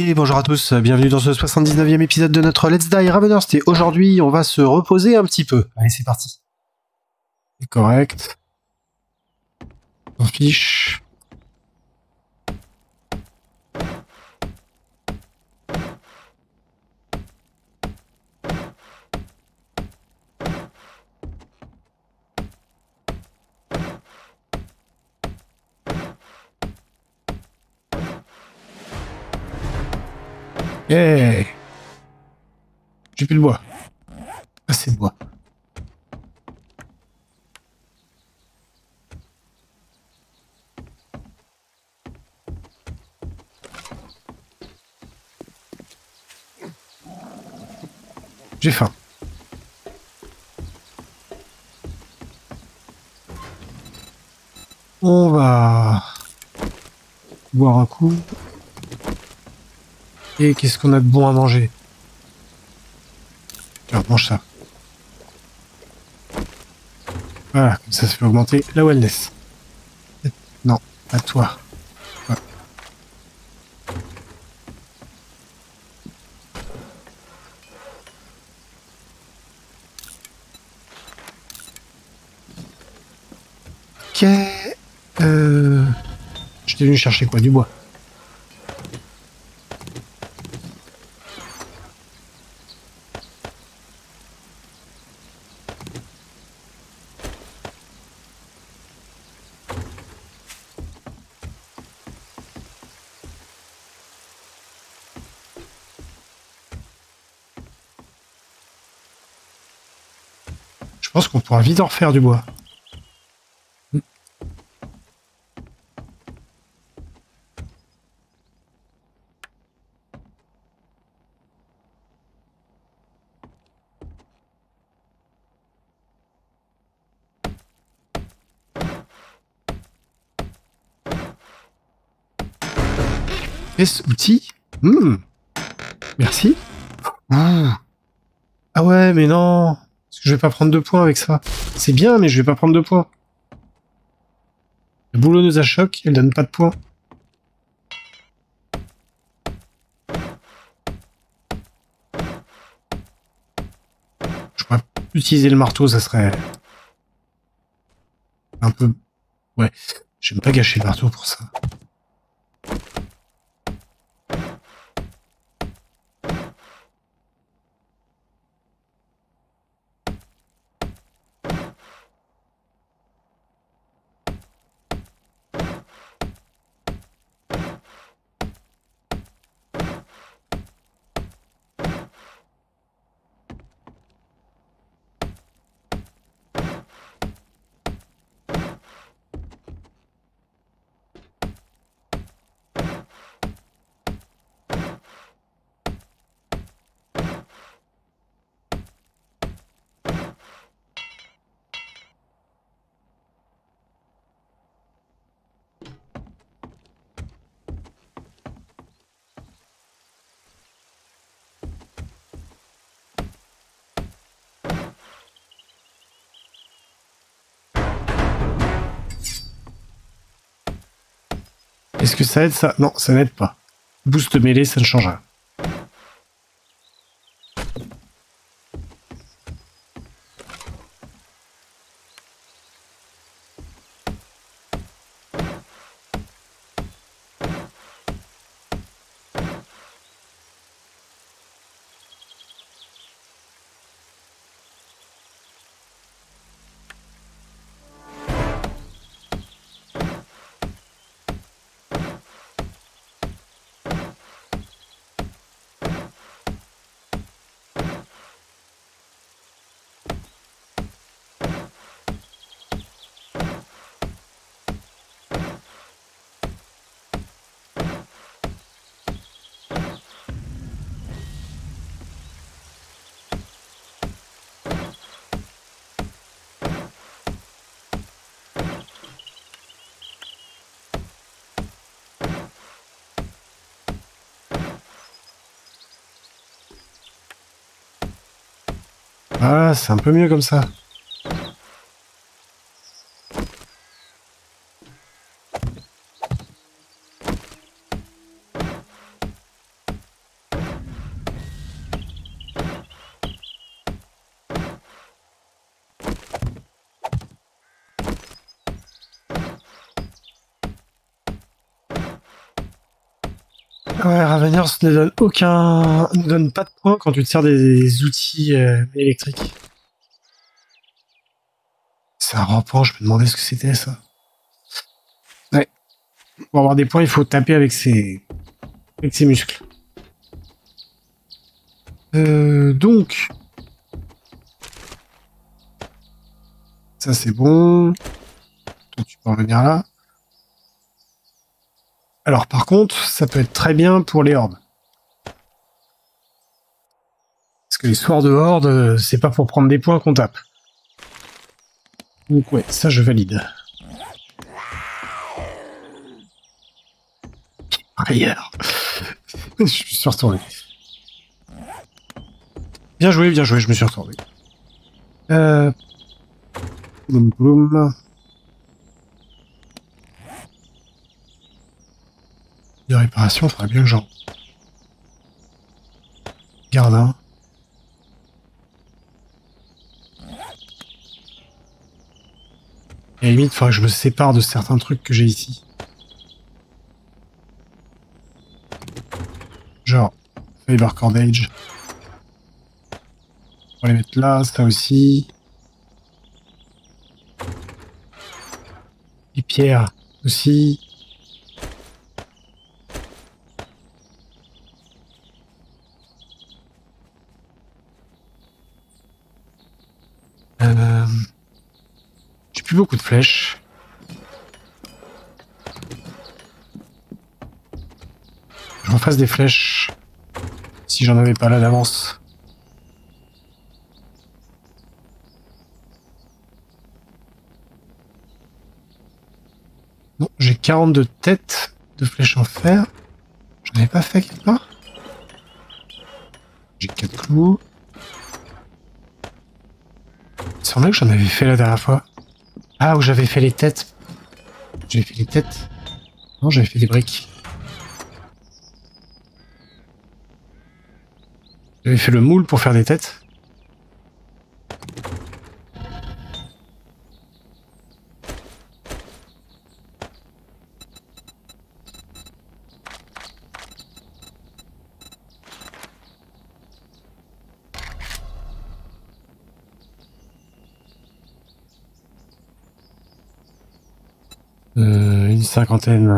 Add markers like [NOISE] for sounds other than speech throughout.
Bonjour à tous, bienvenue dans ce 79e épisode de notre Let's Die Ravenhurst et aujourd'hui on va se reposer un petit peu. Allez c'est parti. C'est correct. On fiche. Yeah J'ai plus le bois. Assez de bois. J'ai faim. On va boire un coup. Et qu'est-ce qu'on a de bon à manger? Tiens, mange ça. Voilà, comme ça, ça fait augmenter la wellness. Non, à toi. Ok. Euh... J'étais venu chercher quoi? Du bois. Je pense qu'on pourra vite en refaire du bois. Est-ce outil Hmm. Merci. Ah. ah ouais, mais non. Je vais pas prendre deux points avec ça. C'est bien, mais je vais pas prendre deux points. La boulonneuse à choc, elle donne pas de points. Je pourrais utiliser le marteau, ça serait... Un peu... Ouais, vais pas gâcher le marteau pour ça. Est-ce que ça aide ça? Non, ça n'aide pas. Boost mêlée, ça ne change rien. Ah, c'est un peu mieux comme ça. Ne donne aucun, ne donne pas de points quand tu te sers des outils euh, électriques. C'est un rampant, je me demandais ce que c'était ça. Ouais. Pour avoir des points, il faut taper avec ses, avec ses muscles. Euh, donc. Ça c'est bon. Tu peux revenir là. Alors par contre, ça peut être très bien pour les hordes. Parce que les soirs de horde, euh, c'est pas pour prendre des points qu'on tape. Donc ouais, ça je valide. Ailleurs. [LAUGHS] je suis retourné. Bien joué, bien joué, je me suis retourné. Euh... Boum, boum. Réparation, faudrait bien que j'en... Garde un. Et à la limite, il faudrait que je me sépare de certains trucs que j'ai ici. Genre, Fiber Cordage. On va les mettre là, ça aussi. Les pierres aussi. Euh... J'ai plus beaucoup de flèches. Je refasse des flèches. Si j'en avais pas là d'avance. Non, j'ai 42 têtes de flèches en fer. J'en avais pas fait quelque part J'ai 4 clous. Il semblait que j'en avais fait la dernière fois. Ah, où j'avais fait les têtes. J'avais fait les têtes. Non, j'avais fait des briques. J'avais fait le moule pour faire des têtes. Euh, une cinquantaine.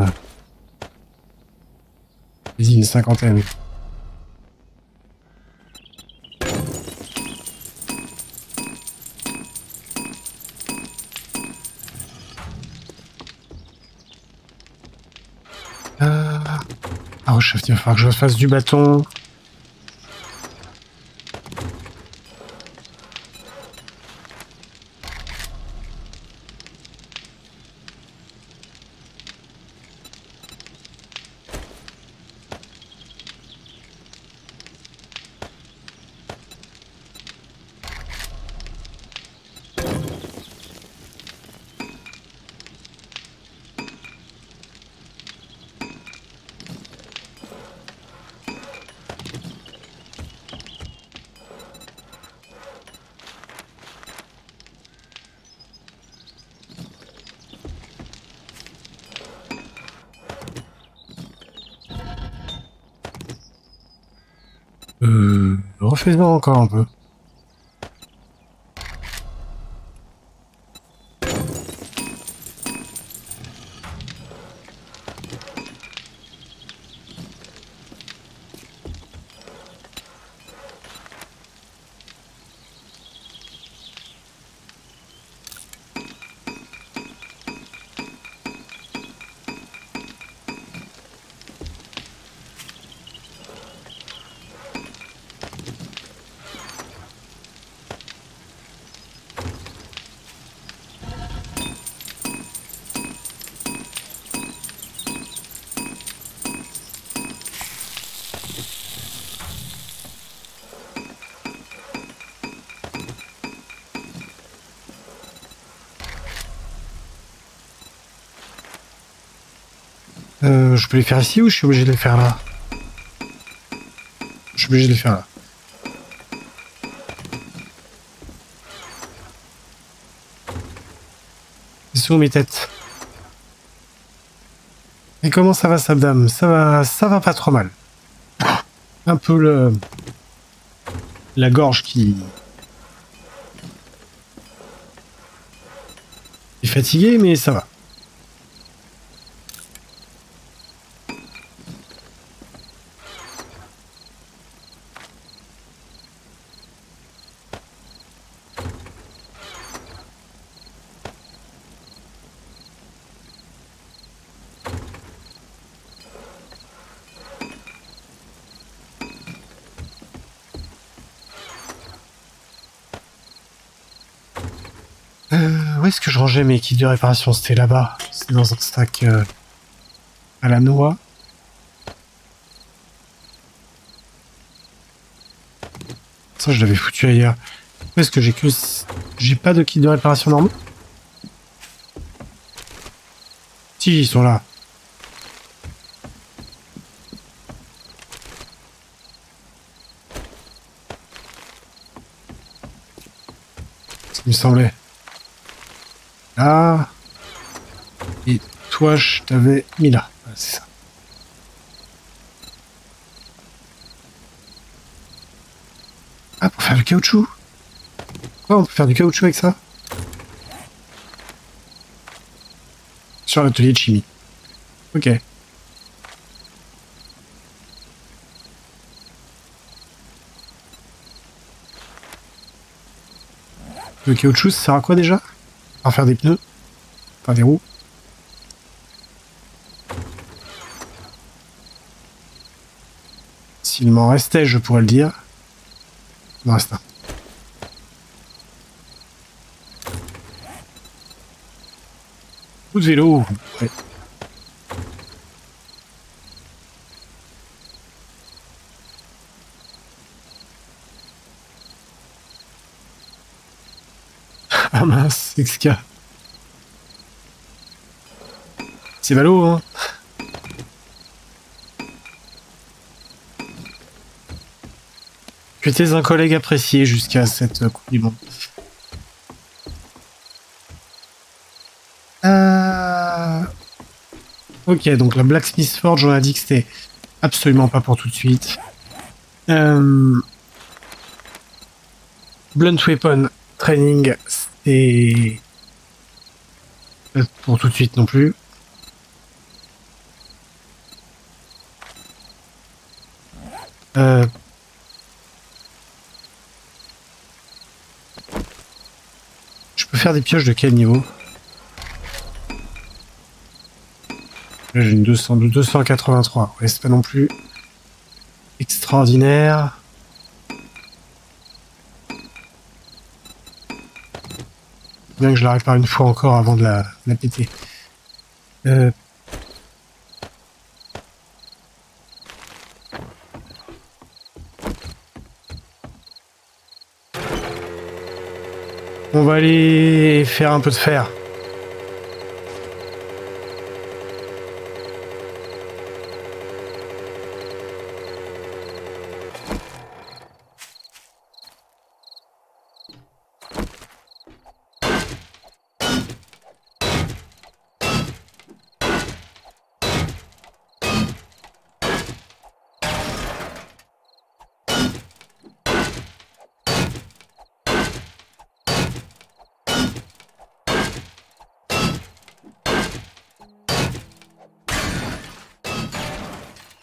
Vas-y, une cinquantaine. Euh... Ah, chef, il va que je fasse du bâton. Euh, refais-en encore un peu. Euh, je peux les faire ici ou je suis obligé de les faire là Je suis obligé de les faire là. Sont mes têtes? Et comment ça va, Sabdam Ça va, ça va pas trop mal. Un peu le la gorge qui est fatiguée, mais ça va. Où est-ce que je rangeais mes kits de réparation? C'était là-bas. C'était dans un stack euh, à la noix. Ça, je l'avais foutu ailleurs. Où est-ce que j'ai que... J'ai pas de kit de réparation normaux? Si, ils sont là. Ça me semblait. Ah. Et toi, je t'avais mis là. c'est ça. Ah, pour faire du caoutchouc Quoi, on peut faire du caoutchouc avec ça? Sur l'atelier de chimie. Ok. Le caoutchouc, ça sert à quoi déjà? À faire des pneus. Enfin, des roues. S'il m'en restait, je pourrais le dire. Il m'en reste un. Coup de vélo. Ah mince, XK. C'est ballot, hein Tu étais un collègue apprécié jusqu'à cette Coupe du. Euh... Ok, donc la Blacksmith Forge, on a dit que c'était absolument pas pour tout de suite. Euh... Blunt Weapon Training, et pour tout de suite non plus. Euh... Je peux faire des pioches de quel niveau? Là j'ai une 200, 283. Ouais, c'est pas non plus extraordinaire. Bien que je la répare une fois encore avant de la, péter. Euh. On va aller faire un peu de fer.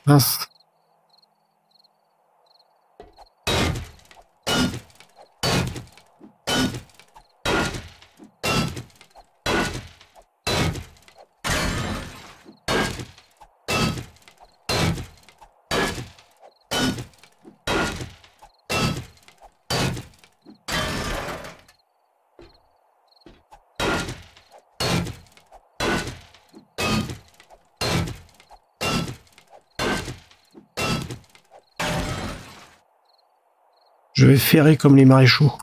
Nossa. Je vais ferrer comme les maréchaux.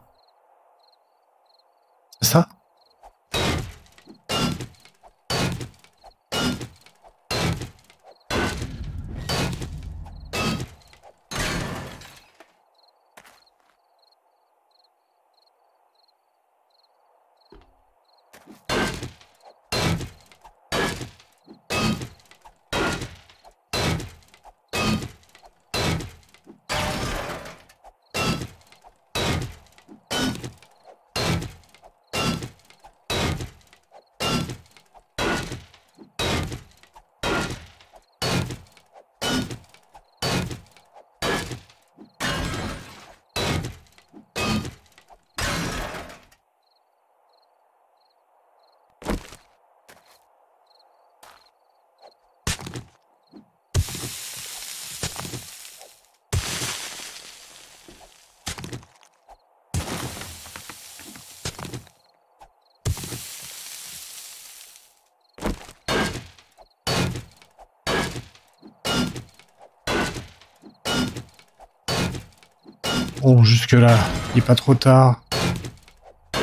Bon, jusque-là, il est pas trop tard.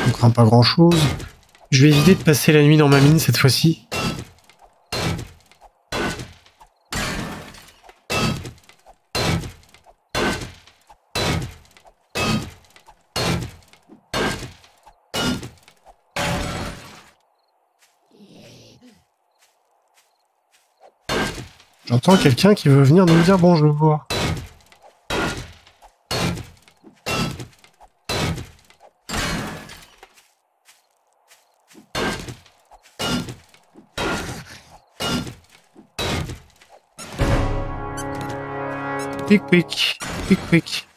On craint pas grand-chose. Je vais éviter de passer la nuit dans ma mine cette fois-ci. J'entends quelqu'un qui veut venir nous dire bonjour. Quick, quick, quick, quick.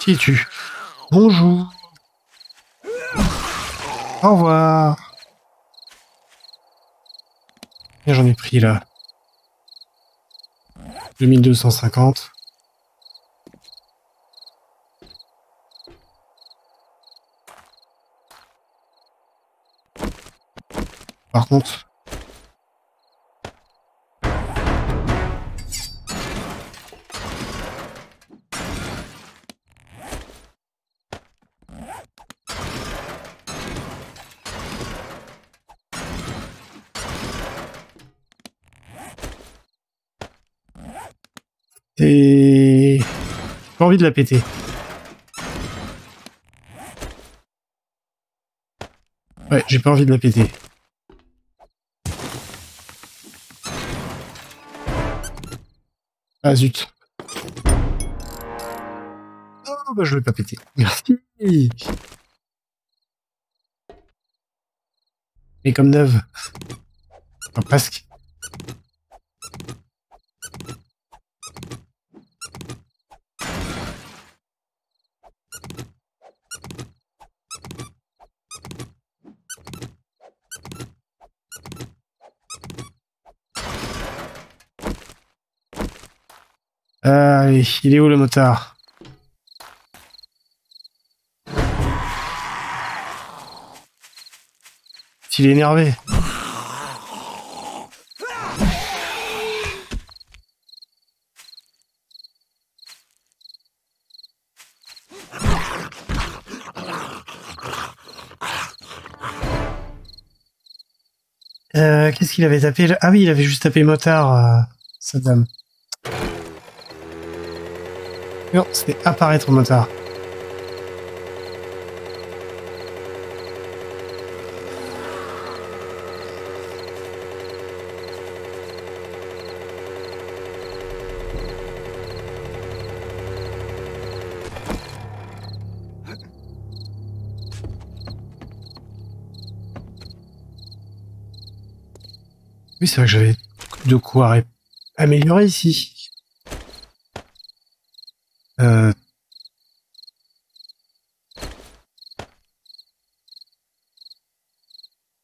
Qui es-tu Bonjour. Au revoir. J'en ai pris là. 2250. Par contre... Et... Pas envie de la péter. Ouais, j'ai pas envie de la péter. Ah zut. Oh bah je vais pas péter. Merci. Mais comme neuve. Enfin, presque. Allez, il est où le motard? Il est énervé. Euh, Qu'est-ce qu'il avait tapé? Ah oui, il avait juste tapé motard, euh, Saddam. Non, c'était apparaître motard. Oui, c'est vrai que j'avais de quoi améliorer ici. Euh...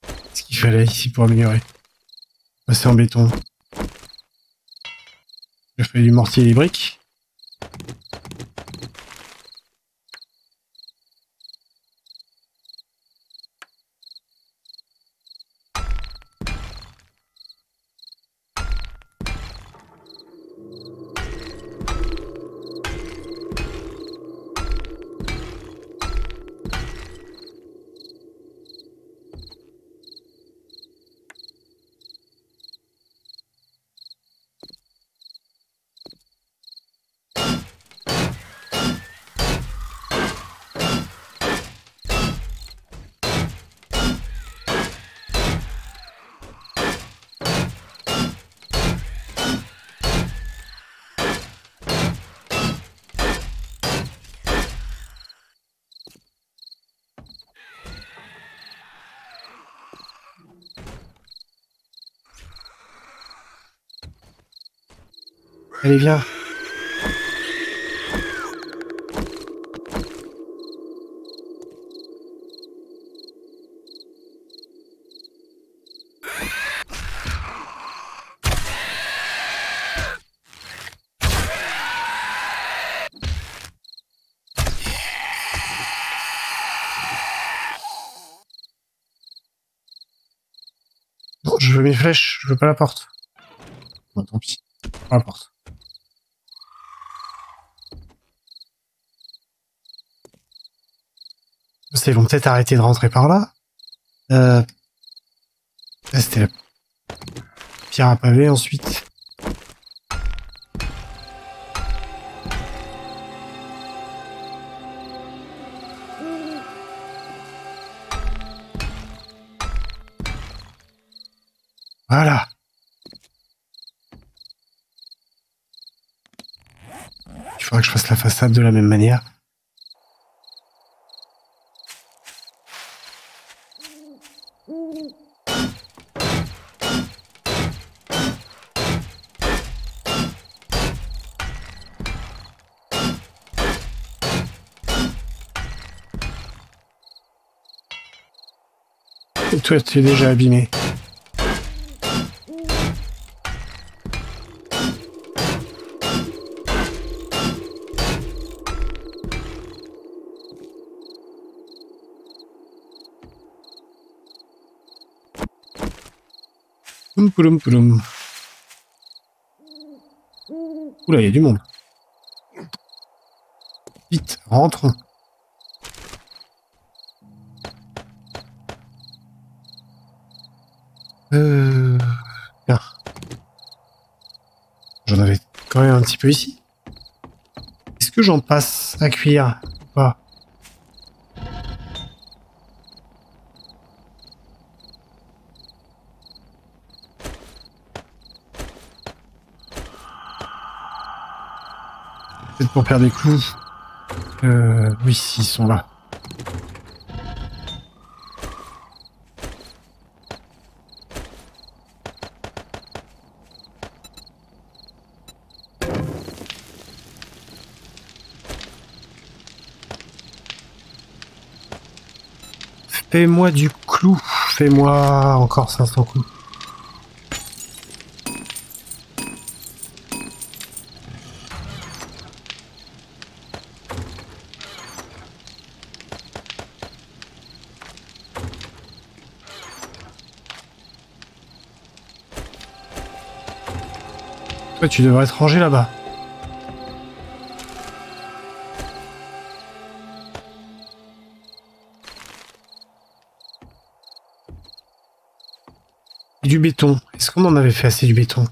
Qu'est-ce qu'il fallait pour améliorer Passer en béton. J'ai fait du mortier et des briques. Allez, viens. Je veux mes flèches, je veux pas la porte. Bon, tant pis. Peu importe. Ils vont peut-être arrêter de rentrer par là. Euh... C'était la pierre à pavé ensuite. Voilà. Il faudra que je fasse la façade de la même manière. Et [LAUGHS] toi, tu es déjà abîmé. Oula, il y a du monde. Vite, rentrons. Un petit peu ici. Est-ce que j'en passe à cuire ou pas Peut-être pour faire des coups. Euh, oui, ils sont là. Fais-moi du clou. Fais-moi encore 500 clous. Toi, tu devrais être rangé là-bas. Du béton. Est-ce qu'on en avait fait assez du béton?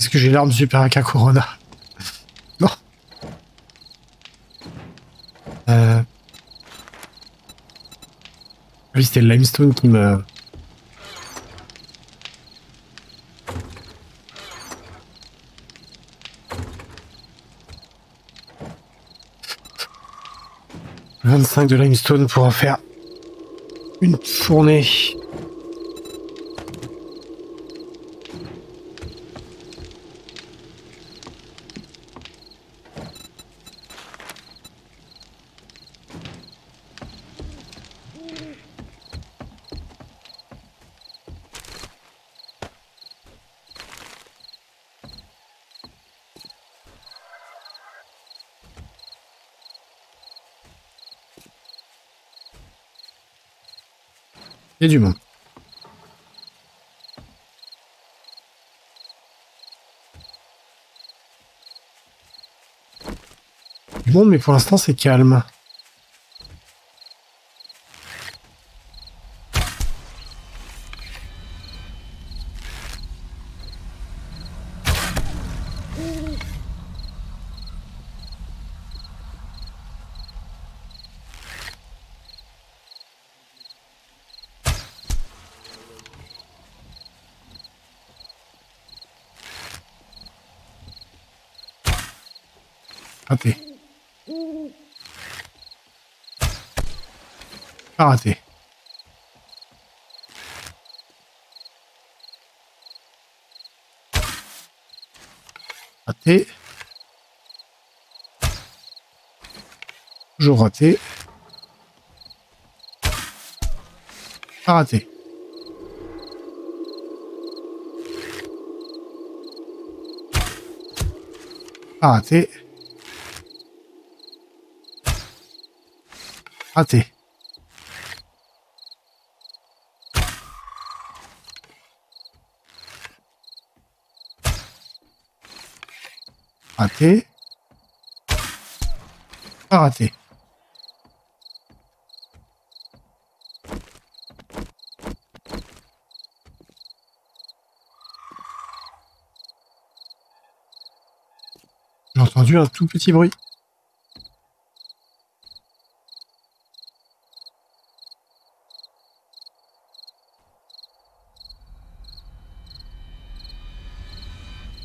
Est-ce que j'ai l'arme super AK Corona? [LAUGHS] Non. Euh... Oui, c'était le limestone qui me... 25 de limestone pour en faire une fournée. Du monde. Du monde, mais pour l'instant, c'est calme. Raté. Pas raté. Raté. Toujours raté. Pas raté. Raté. Raté. Pas raté. J'ai entendu un tout petit bruit.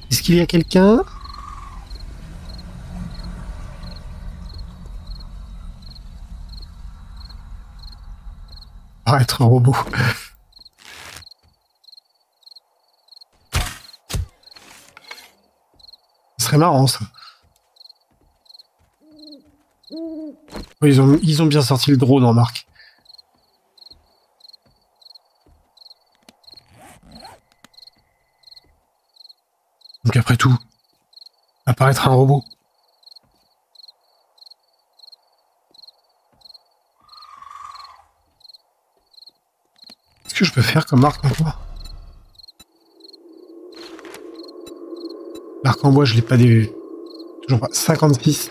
Est-ce qu'il y a quelqu'un? Un robot. Ce serait marrant ça. ils, ont, ils ont bien sorti le drone en marque. Donc après tout, apparaître un robot. Que je peux faire comme marque en bois L'arc en bois, je l'ai pas des... Toujours pas. 56.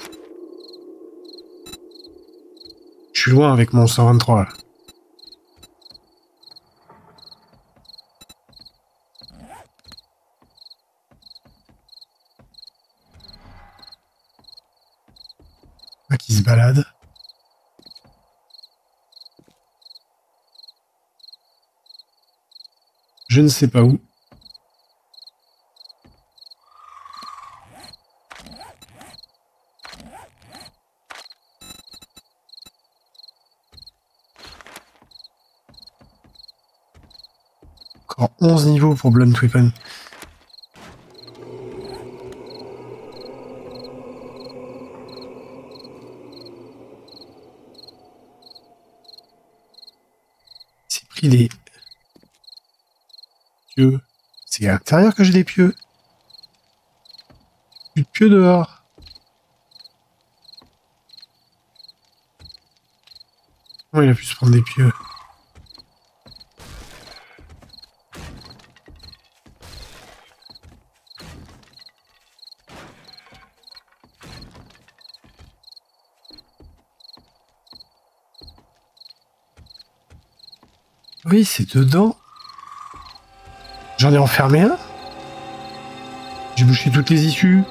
Je suis loin avec mon 123 là. qui se balade. Je ne sais pas où. Encore 11 niveaux pour Blunt Weapon. pris des C'est à l'intérieur que j'ai des pieux. Plus de pieux dehors. Comment il a pu se prendre des pieux? Oui, c'est dedans. J'en ai enfermé un. J'ai bouché toutes les issues.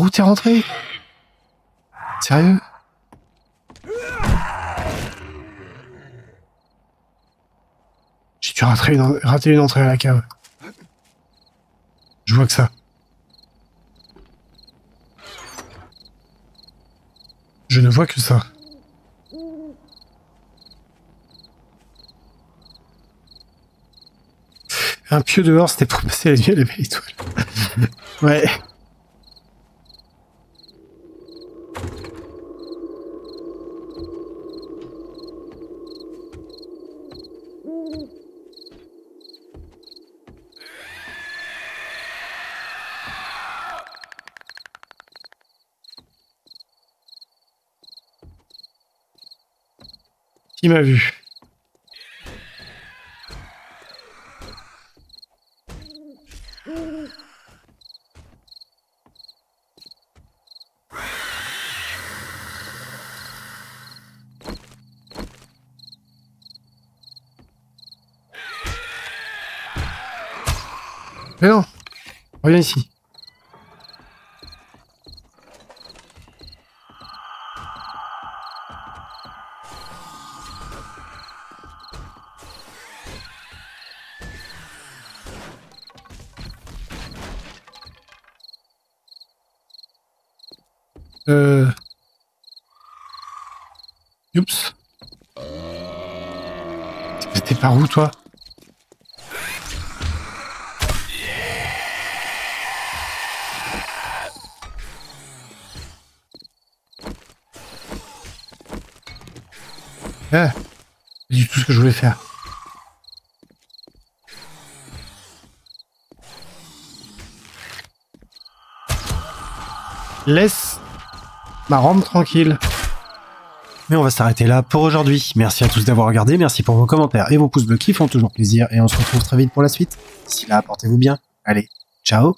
Ah, où t'es rentré? Sérieux? J'ai dû rater une, rater une entrée à la cave. Je vois que ça. Je ne vois que ça. Un pieu dehors, c'était pour passer la nuit à la belle étoile. [LAUGHS] ouais. Qui m'a vu? Mais non Reviens ici. Euh... Oups. T'es par où, toi? Eh, c'est tout ce que je voulais faire. Laisse ma rampe tranquille. Mais on va s'arrêter là pour aujourd'hui. Merci à tous d'avoir regardé, merci pour vos commentaires et vos pouces bleus qui font toujours plaisir, et on se retrouve très vite pour la suite. D'ici là, portez-vous bien. Allez, ciao